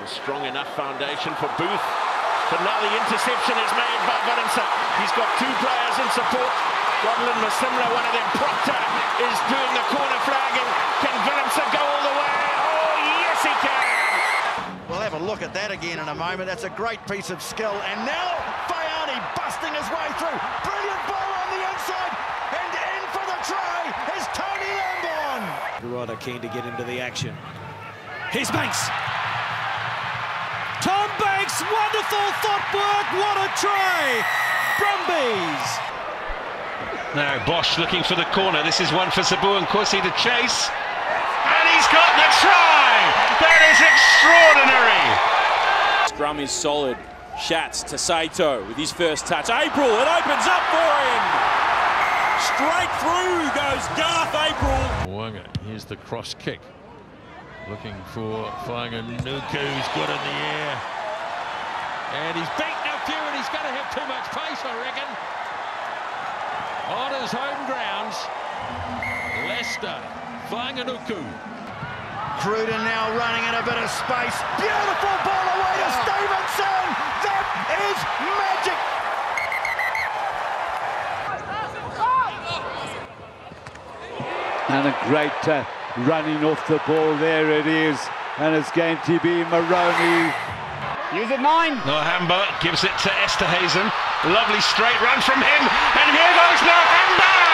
A strong enough foundation for Booth. But now the interception is made by Valensa. He's got two players in support. Godlen Masimla, one of them. Proctor is doing the corner flagging. Can Valensa go all the way? Oh, yes, he can. We'll have a look at that again in a moment. That's a great piece of skill. And now Fayani busting his way through. Brilliant ball on the inside. And in for the try is Tony Lamborn. Rather keen to get into the action. Here's Banks. Tom Banks, wonderful footwork. What a try. Brumbies. Now Bosch looking for the corner. This is one for Sbu Nkosi to chase. And he's got the try! That is extraordinary! Scrum is solid. Shats to Saito with his first touch. April, it opens up for him! Straight through goes Garth April. Mo'unga, here's the cross kick. Looking for Fainga'anuku, he's got in the air. And he's beaten up here and he's going to have too much pace, I reckon. On his home grounds, Leicester, Fainga'anuku. Cruden now running in a bit of space. Beautiful ball away to Stevenson. That is magic. And a great uh, running off the ball. There it is. And it's going to be Maroney. Use it nine. Nohamba gives it to Esterhuizen. Lovely straight run from him. And here goes Nohamba!